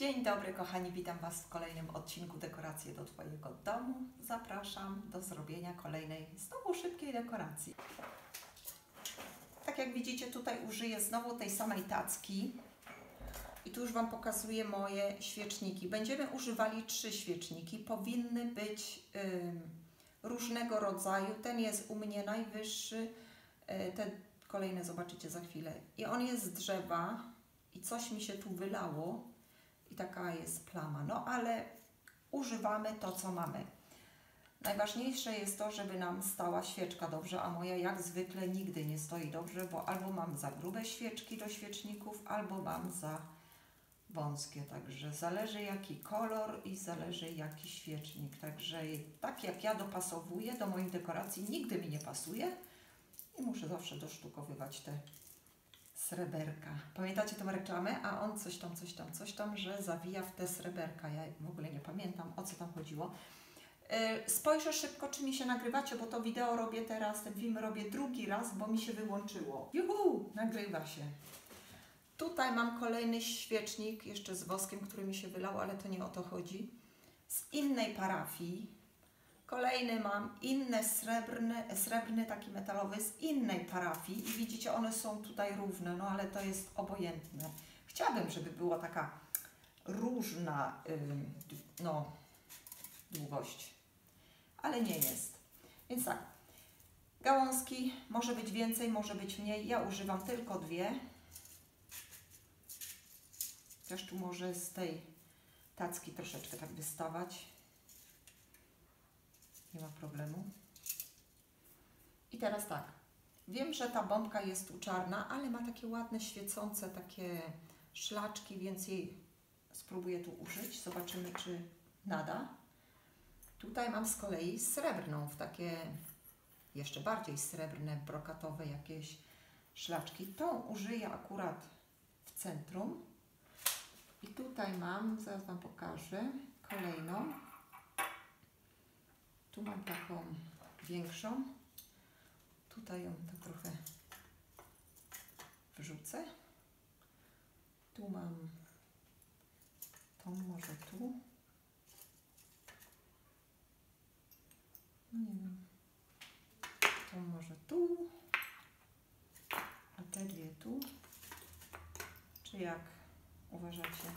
dobry kochani, witam Was w kolejnym odcinku Dekoracje do Twojego domu. Zapraszam do zrobienia kolejnej, znowu szybkiej dekoracji. Tak jak widzicie tutaj użyję znowu tej samej tacki i tu już Wam pokazuję moje świeczniki. Będziemy używali trzy świeczniki, powinny być różnego rodzaju. Ten jest u mnie najwyższy, y, te kolejne zobaczycie za chwilę. I on jest z drzewa i coś mi się tu wylało i taka jest plama. No ale używamy to, co mamy. Najważniejsze jest to, żeby nam stała świeczka dobrze, a moja jak zwykle nigdy nie stoi dobrze, bo albo mam za grube świeczki do świeczników, albo mam za wąskie. Także zależy jaki kolor i zależy jaki świecznik. Także tak jak ja dopasowuję do moich dekoracji, nigdy mi nie pasuje i muszę zawsze dosztukowywać te sreberka. Pamiętacie tą reklamę? A on coś tam, coś tam, coś tam, że zawija w te sreberka. Ja w ogóle nie pamiętam, o co tam chodziło. Yy, spojrzę szybko, czy mi się nagrywacie, bo to wideo robię teraz, ten film robię drugi raz, bo mi się wyłączyło. Juhu, nagrywa się. Tutaj mam kolejny świecznik, jeszcze z woskiem, który mi się wylał, ale to nie o to chodzi. Z innej parafii. Kolejny mam inne srebrny, srebrny taki metalowy z innej parafii i widzicie, one są tutaj równe, no ale to jest obojętne. Chciałabym, żeby była taka różna yy, no, długość, ale nie jest. Więc tak, gałązki może być więcej, może być mniej. Ja używam tylko dwie. Też tu może z tej tacki troszeczkę tak wystawać. Nie ma problemu. I teraz tak. Wiem, że ta bombka jest tu czarna, ale ma takie ładne, świecące takie szlaczki, więc jej spróbuję tu użyć. Zobaczymy, czy nada. Tutaj mam z kolei srebrną, w takie jeszcze bardziej srebrne, brokatowe jakieś szlaczki. Tą użyję akurat w centrum. I tutaj mam, zaraz Wam pokażę, kolejną. Tu mam taką większą. Tutaj ją tak trochę wrzucę. Tu mam tą może tu. No nie wiem. Tą może tu. A te dwie tu. Czy jak uważacie?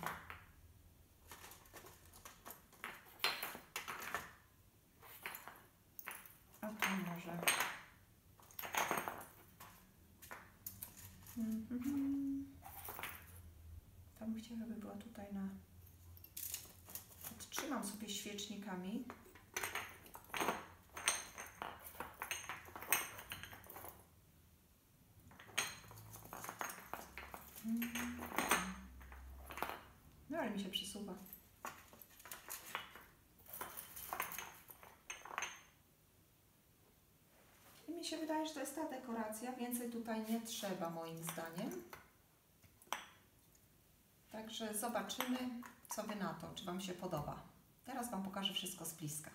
A tu może. Mhm. Tam chciałam, żeby była tutaj na... Podtrzymam sobie świecznikami. No ale mi się przesuwa. I mi się wydaje, że to jest ta dekoracja. Więcej tutaj nie trzeba moim zdaniem. Także zobaczymy, co Wy na to, czy Wam się podoba. Teraz Wam pokażę wszystko z bliska.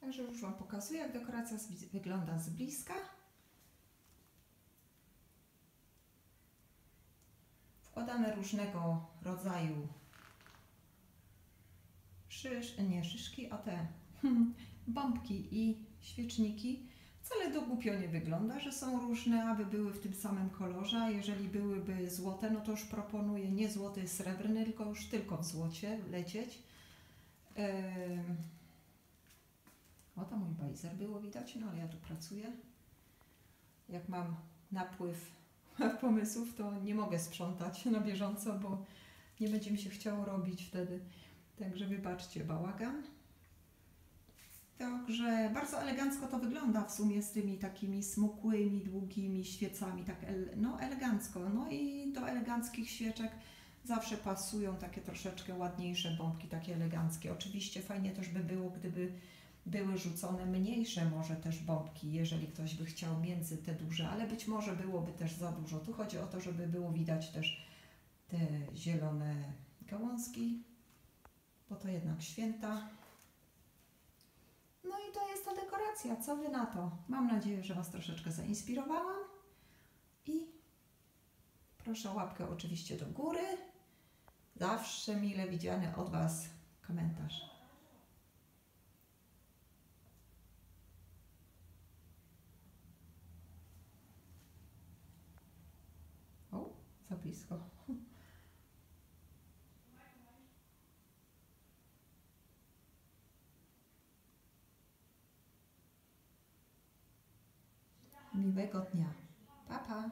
Także już Wam pokazuję, jak dekoracja z, wygląda z bliska. Wkładamy różnego rodzaju szysz, nie szyszki, a te bombki i świeczniki. Wcale to głupio nie wygląda, że są różne, aby były w tym samym kolorze. A jeżeli byłyby złote, no to już proponuję nie złoty, srebrny, tylko już tylko w złocie lecieć. Yy... O, to mój bajzer było widać, no ale ja tu pracuję. Jak mam napływ pomysłów, to nie mogę sprzątać na bieżąco, bo nie będzie mi się chciało robić wtedy. Także wybaczcie bałagan. Także bardzo elegancko to wygląda w sumie z tymi takimi smukłymi, długimi świecami, tak ele, no elegancko. No i do eleganckich świeczek zawsze pasują takie troszeczkę ładniejsze bombki, takie eleganckie. Oczywiście fajnie też by było, gdyby były rzucone mniejsze może też bombki, jeżeli ktoś by chciał między te duże, ale być może byłoby też za dużo. Tu chodzi o to, żeby było widać też te zielone gałązki, bo to jednak święta i to jest ta dekoracja. Co Wy na to? Mam nadzieję, że Was troszeczkę zainspirowałam. I proszę łapkę oczywiście do góry. Zawsze mile widziany od Was komentarz. O, za blisko. miłego dnia. Pa, pa!